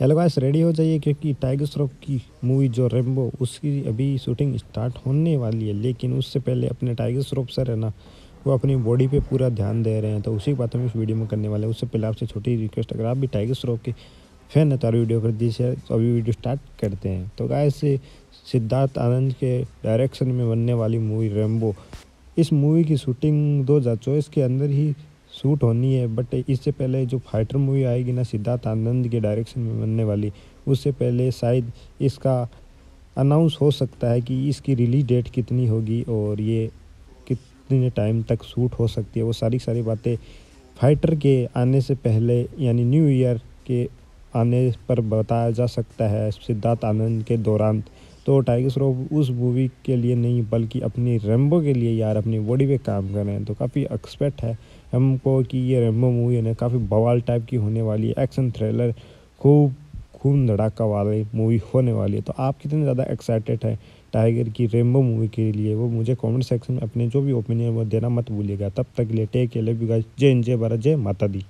Hello guys ready हो जाइए क्योंकि टाइगर श्रॉफ की मूवी जो रेम्बो उसकी अभी शूटिंग स्टार्ट होने वाली है, लेकिन उससे पहले अपने टाइगर श्रॉफ सर है ना, वो अपनी बॉडी पे पूरा ध्यान दे रहे हैं तो उसी बात हम इस वीडियो में करने वाले हैं। उससे पहले आपसे छोटी रिक्वेस्ट अगर आप भी टाइगर श्रॉफ के फ़ैन है तो वीडियो कर दीजिए तो अभी वीडियो स्टार्ट करते हैं। तो गाइस सिद्धार्थ आनंद के डायरेक्शन में बनने वाली मूवी रेम्बो इस मूवी की शूटिंग दो हज़ार चौबीस के अंदर ही शूट होनी है बट इससे पहले जो फाइटर मूवी आएगी ना, सिद्धार्थ आनंद के डायरेक्शन में बनने वाली, उससे पहले शायद इसका अनाउंस हो सकता है कि इसकी रिलीज़ डेट कितनी होगी और ये कितने टाइम तक शूट हो सकती है। वो सारी सारी बातें फाइटर के आने से पहले, यानी न्यू ईयर के आने पर बताया जा सकता है सिद्धार्थ आनंद के दौरान। तो टाइगर श्रॉफ उस मूवी के लिए नहीं, बल्कि अपनी रेम्बो के लिए यार, अपनी बॉडी पे काम कर रहे हैं। तो काफ़ी एक्सपेक्ट है हमको कि ये रेम्बो मूवी है ना, काफ़ी बवाल टाइप की होने वाली है। एक्शन थ्रिलर खूब खून धड़ाका वाली मूवी होने वाली है। तो आप कितने ज़्यादा एक्साइटेड हैं टाइगर की रेम्बो मूवी के लिए? वो मुझे कमेंट सेक्शन में अपने जो भी ओपिनियन वो देना मत भूलिएगा। तब तक लिए टेक के लिए जय जय भारत, जय माता दी।